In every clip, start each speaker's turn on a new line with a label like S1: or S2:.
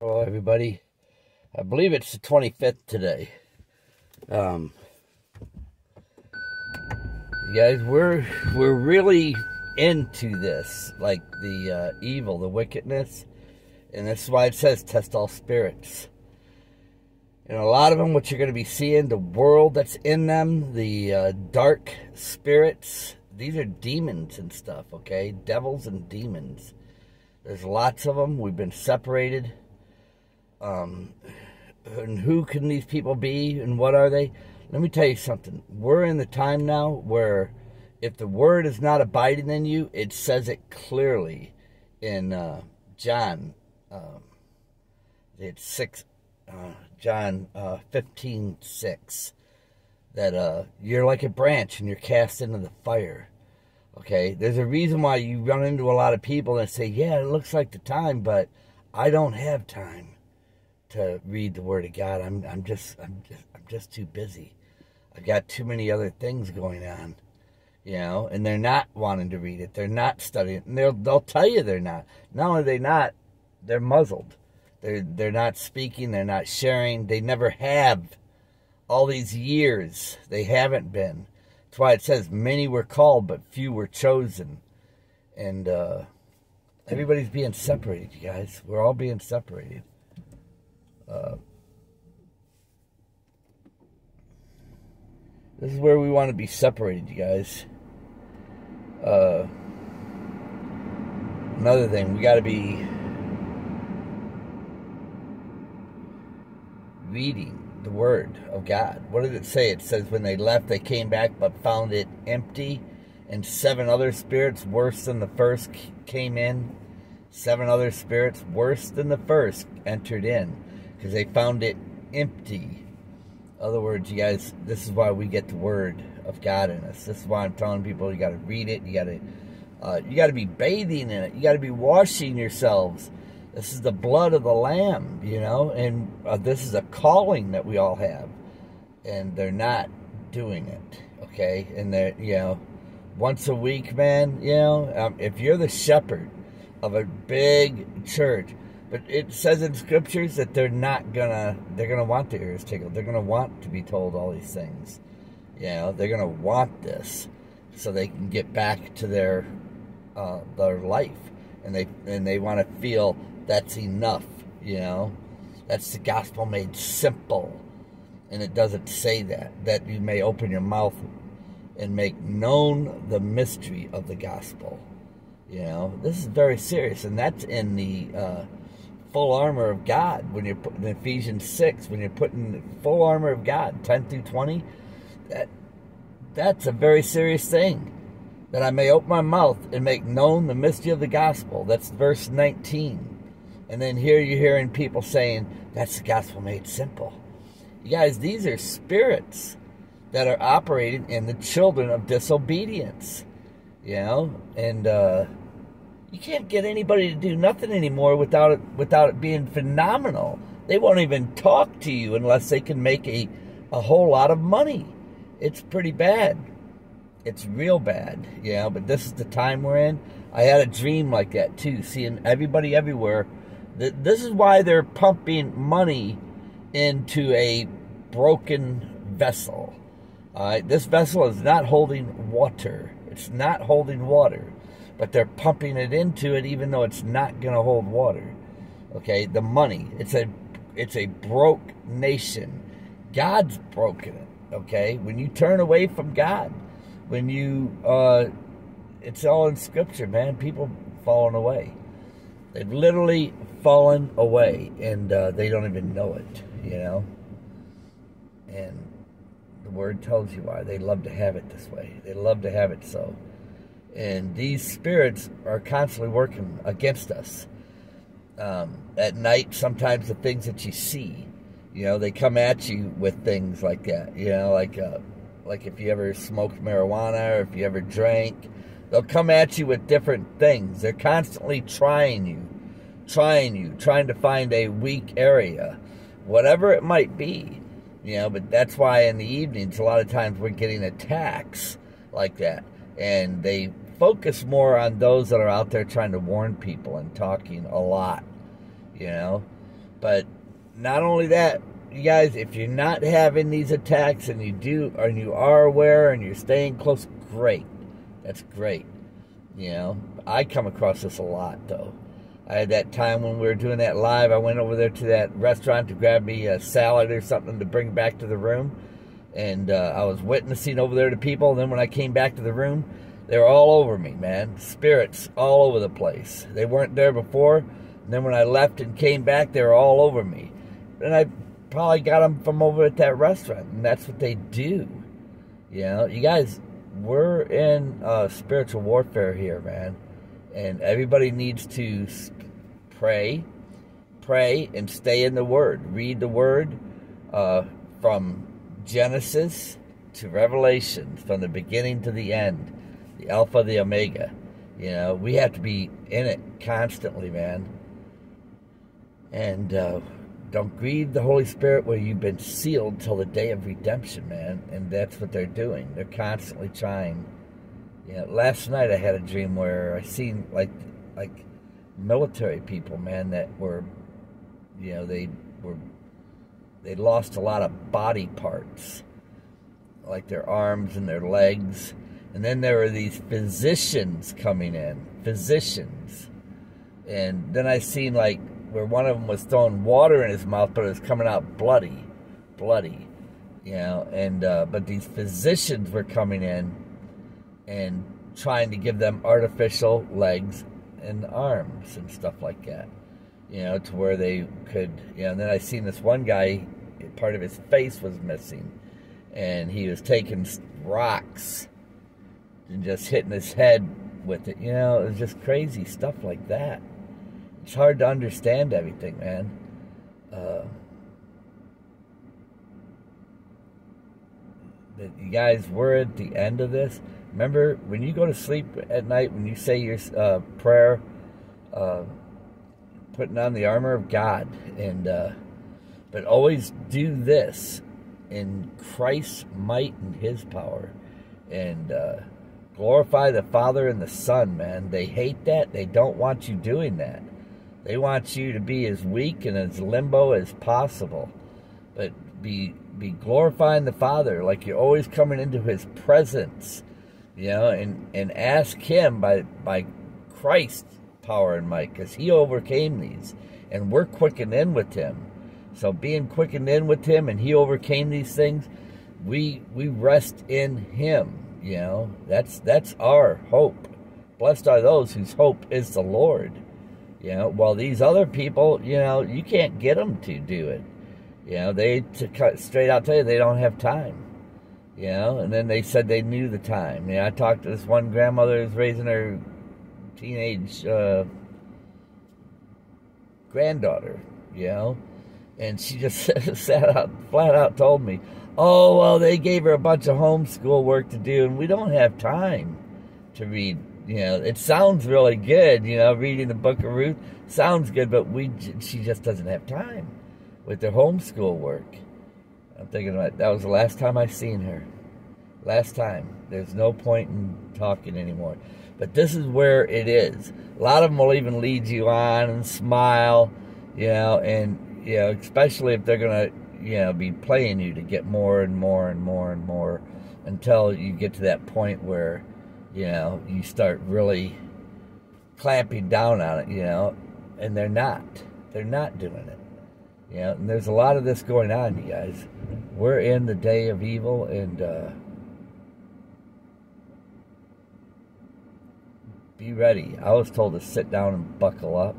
S1: Hello, everybody. I believe it's the 25th today. Um, guys, we're we're really into this, like the uh, evil, the wickedness, and that's why it says test all spirits. And a lot of them, what you're going to be seeing, the world that's in them, the uh, dark spirits. These are demons and stuff, okay? Devils and demons. There's lots of them. We've been separated um, and who can these people be and what are they? Let me tell you something. We're in the time now where if the word is not abiding in you, it says it clearly in uh, John. Um, it's six, uh, John uh, 15, 6, that uh, you're like a branch and you're cast into the fire. Okay, there's a reason why you run into a lot of people and say, "Yeah, it looks like the time, but I don't have time." To read the Word of God. I'm I'm just I'm just I'm just too busy. I've got too many other things going on, you know. And they're not wanting to read it. They're not studying. And they'll they'll tell you they're not. Not only they not, they're muzzled. They're they're not speaking. They're not sharing. They never have. All these years they haven't been. That's why it says many were called, but few were chosen. And uh, everybody's being separated, you guys. We're all being separated. Uh, this is where we want to be separated, you guys. Uh, another thing, we got to be reading the Word of God. What did it say? It says when they left, they came back but found it empty, and seven other spirits worse than the first came in. Seven other spirits worse than the first entered in because they found it empty. In other words, you guys, this is why we get the word of God in us. This is why I'm telling people you got to read it. You got to, uh, you got to be bathing in it. You got to be washing yourselves. This is the blood of the Lamb, you know, and uh, this is a calling that we all have, and they're not doing it. Okay, and they're you know, once a week, man. You know, um, if you're the shepherd of a big church but it says in scriptures that they're not gonna they're gonna want their ears tickled. They're gonna want to be told all these things. You know, they're gonna want this so they can get back to their uh, their life, and they and they want to feel that's enough. You know, that's the gospel made simple, and it doesn't say that that you may open your mouth and make known the mystery of the gospel. You know, this is very serious, and that's in the uh, full armor of God when you're putting Ephesians 6, when you're putting full armor of God, 10 through 20, that that's a very serious thing. That I may open my mouth and make known the mystery of the gospel. That's verse 19. And then here you're hearing people saying, that's the gospel made simple. You guys, these are spirits that are operating in the children of disobedience. You know? And uh you can't get anybody to do nothing anymore without it without it being phenomenal. They won't even talk to you unless they can make a a whole lot of money. It's pretty bad. It's real bad, Yeah, but this is the time we're in. I had a dream like that too, seeing everybody everywhere. This is why they're pumping money into a broken vessel. All right, this vessel is not holding water. It's not holding water but they're pumping it into it even though it's not going to hold water. Okay, the money. It's a it's a broke nation. God's broken it. Okay, when you turn away from God, when you uh, it's all in Scripture, man. People falling away. They've literally fallen away, and uh, they don't even know it. You know, and the Word tells you why. They love to have it this way. They love to have it so. And these spirits are constantly working against us. Um, at night, sometimes the things that you see, you know, they come at you with things like that. You know, like uh, like if you ever smoked marijuana or if you ever drank, they'll come at you with different things. They're constantly trying you, trying you, trying to find a weak area, whatever it might be. You know, but that's why in the evenings, a lot of times we're getting attacks like that and they focus more on those that are out there trying to warn people and talking a lot, you know. But not only that, you guys, if you're not having these attacks and you do, and you are aware and you're staying close, great. That's great. You know, I come across this a lot though. I had that time when we were doing that live. I went over there to that restaurant to grab me a salad or something to bring back to the room, and uh, I was witnessing over there to people. And then when I came back to the room, they were all over me, man. Spirits all over the place. They weren't there before. And then when I left and came back, they were all over me. And I probably got them from over at that restaurant, and that's what they do. You know, you guys, we're in uh, spiritual warfare here, man, and everybody needs to pray, pray, and stay in the Word. Read the Word uh, from Genesis to Revelation, from the beginning to the end, the Alpha, the Omega. You know, we have to be in it constantly, man. And uh, don't grieve the Holy Spirit where you've been sealed till the day of redemption, man. And that's what they're doing. They're constantly trying. You know, last night I had a dream where I seen like like military people, man, that were you know, they were they lost a lot of body parts. Like their arms and their legs. And then there were these physicians coming in. Physicians. And then I seen like where one of them was throwing water in his mouth, but it was coming out bloody, bloody, you know. And uh, but these physicians were coming in and trying to give them artificial legs and arms and stuff like that, you know, to where they could, you know. And then I seen this one guy, part of his face was missing, and he was taking rocks and just hitting his head with it. You know, it was just crazy stuff like that it's hard to understand everything, man. Uh, you guys were at the end of this. Remember, when you go to sleep at night, when you say your uh, prayer, uh, putting on the armor of God, and uh, but always do this in Christ's might and His power, and uh, glorify the Father and the Son. Man, they hate that. They don't want you doing that. They want you to be as weak and as limbo as possible, but be be glorifying the Father like you're always coming into His presence, you know, and and ask Him by by Christ's power and might, because He overcame these, and we're quickened in with Him. So being quickened in with Him, and He overcame these things, we we rest in Him. You know, that's that's our hope. Blessed are those whose hope is the Lord. You know, while these other people, you know, you can't get them to do it. You know, they to cut straight out tell you they don't have time. You know, and then they said they knew the time. You know, I talked to this one grandmother who's raising her teenage uh, granddaughter. You know, and she just sat out flat out told me, "Oh well, they gave her a bunch of homeschool work to do, and we don't have time to read you know, it sounds really good, you know, reading the book of Ruth sounds good, but we she just doesn't have time with the homeschool work. I'm thinking about that was the last time I seen her. Last time. There's no point in talking anymore. But this is where it is. A lot of them will even lead you on and smile, you know, and you know, especially if they're gonna, you know, be playing you to get more and more and more and more until you get to that point where you know, you start really clamping down on it, you know, and they're not. They're not doing it. You know, and there's a lot of this going on, you guys. We're in the day of evil, and uh, be ready. I was told to sit down and buckle up,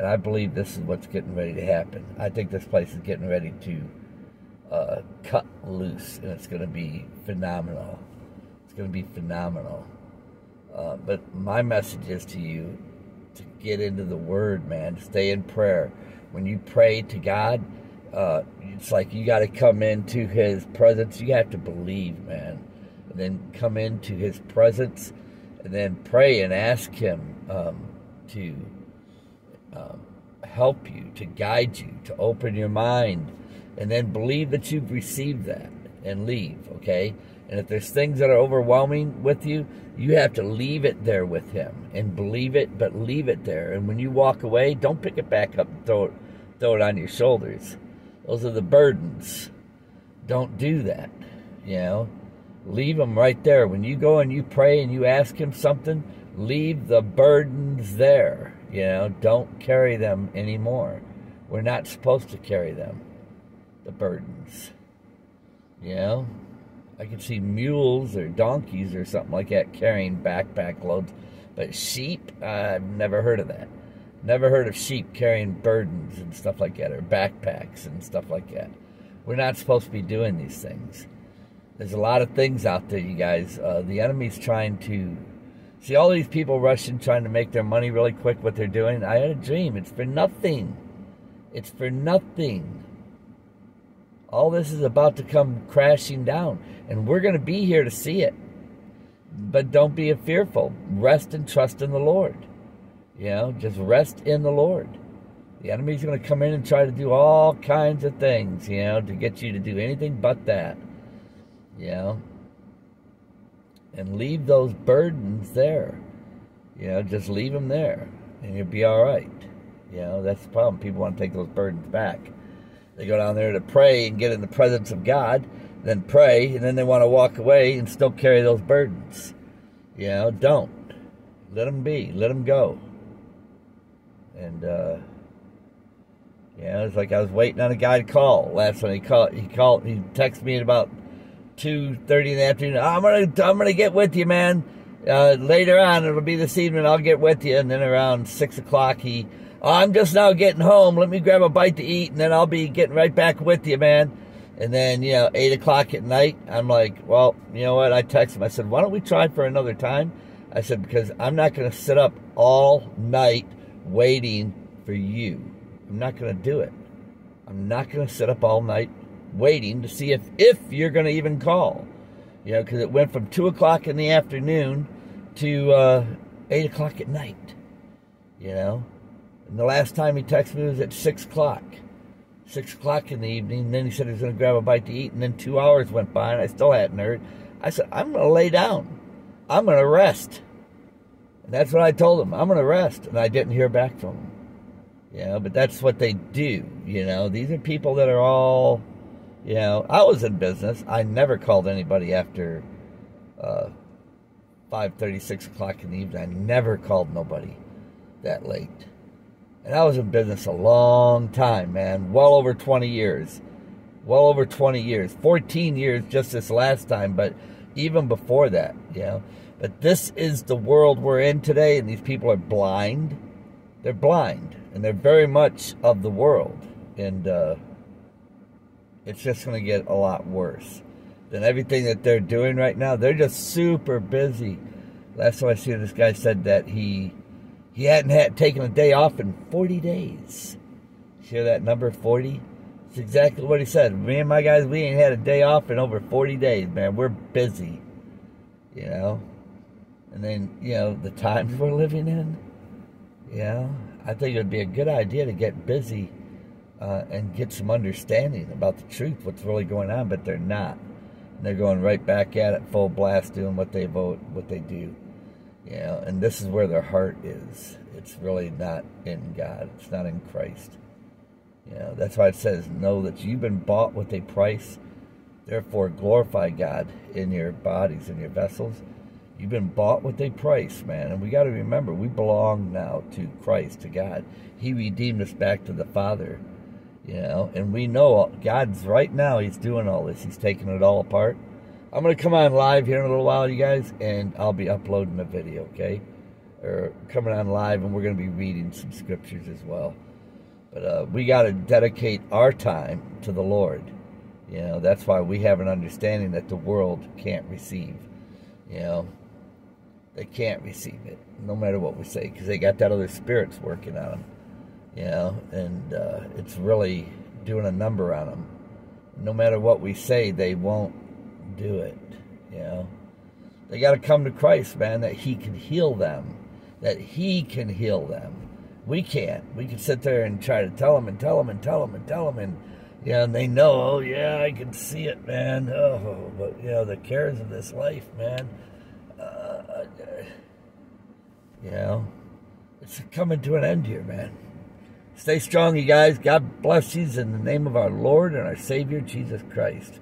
S1: and I believe this is what's getting ready to happen. I think this place is getting ready to uh, cut loose, and it's going to be phenomenal. It's going to be phenomenal. Uh, but my message is to you to get into the Word, man. Stay in prayer. When you pray to God, uh, it's like you got to come into His presence. You have to believe, man, and then come into His presence, and then pray and ask Him um, to um, help you, to guide you, to open your mind, and then believe that you've received that and leave. Okay. And if there's things that are overwhelming with you, you have to leave it there with him and believe it, but leave it there. And when you walk away, don't pick it back up and throw it throw it on your shoulders. Those are the burdens. Don't do that. You know, leave them right there. When you go and you pray and you ask Him something, leave the burdens there. You know, don't carry them anymore. We're not supposed to carry them, the burdens. You know, I could see mules or donkeys or something like that carrying backpack loads, but sheep, I've never heard of that. Never heard of sheep carrying burdens and stuff like that, or backpacks and stuff like that. We're not supposed to be doing these things. There's a lot of things out there, you guys. Uh, the enemy's trying to see all these people rushing, trying to make their money really quick. What they're doing, I had a dream. It's for nothing. It's for nothing. All this is about to come crashing down, and we're going to be here to see it. But don't be fearful. Rest and trust in the Lord. You know, just rest in the Lord. The enemy's going to come in and try to do all kinds of things, you know, to get you to do anything but that. You know, and leave those burdens there. You know, just leave them there, and you'll be all right. You know, that's the problem. People want to take those burdens back. They go down there to pray and get in the presence of God, then pray, and then they want to walk away and still carry those burdens. You know, don't. Let them be. Let them go. And, uh, yeah, it's like I was waiting on a guy to call. Last one he called, he called, he texted me at about two thirty in the afternoon. I'm gonna, I'm gonna get with you, man. Uh, later on, it'll be this evening. I'll get with you. And then around six o'clock, he, oh, I'm just now getting home. Let me grab a bite to eat, and then I'll be getting right back with you, man. And then, you know, eight o'clock at night, I'm like, well, you know what? I texted him. I said, why don't we try for another time? I said, because I'm not to sit up all night waiting for you. I'm not to do it. I'm not to sit up all night waiting to see if, if you're going to even call. You know, because it went from 2 o'clock in the afternoon to uh, 8 o'clock at night. You know? And the last time he texted me was at 6 o'clock. 6 o'clock in the evening. And then he said he was going to grab a bite to eat. And then two hours went by and I still hadn't heard. I said, I'm going to lay down. I'm going to rest. And that's what I told him. I'm going to rest. And I didn't hear back from him. You know, but that's what they do. You know, these are people that are all, you know, I was in business. I never called anybody after uh, 5 6 o'clock in the evening. I never called nobody that late. And I was in business a long time, man. Well over 20 years. Well over 20 years. 14 years just this last time, but even before that, you know. But this is the world we're in today, and these people are blind. They're blind, and they're very much of the world. And uh, it's just going to get a lot worse than everything that they're doing right now. They're just super busy. Last time I see this guy said that he he hadn't had taken a day off in 40 days. Hear that number 40? It's exactly what he said. Me and my guys, we ain't had a day off in over 40 days, man. We're busy. You know? And then, you know, the times we're living in, you know, I think it would be a good idea to get busy uh, and get some understanding about the truth, what's really going on, but they're not. They're going right back at it full blast, doing what they vote, what they do. You know, and this is where their heart is. It's really not in God. It's not in Christ. You know, that's why it says, know that you've been bought with a price. Therefore, glorify God in your bodies, in your vessels. You've been bought with a price, man. And we got to remember, we belong now to Christ, to God. He redeemed us back to the Father. You know, and we know God's right now, He's doing all this. He's taking it all apart. I'm going to come on live here in a little while, you guys, and I'll be uploading a video, okay? Or coming on live, and we're going to be reading some scriptures as well. But uh, we got to dedicate our time to the Lord. You know, that's why we have an understanding that the world can't receive. You know, they can't receive it, no matter what we say, because they got that other spirits working on them. You know, and uh, it's really doing a number on them. No matter what we say, they won't do it. You know, they got to come to Christ, man, that He can heal them, that He can heal them. We can't. We can sit there and try to tell them and tell them and tell them and tell them, and know, and they know, oh yeah, I can see it, man. Oh, but you know, the cares of this life, man. Uh, you know, it's coming to an end here, man. Stay strong, you guys. God bless you in the name of our Lord and our Savior, Jesus Christ.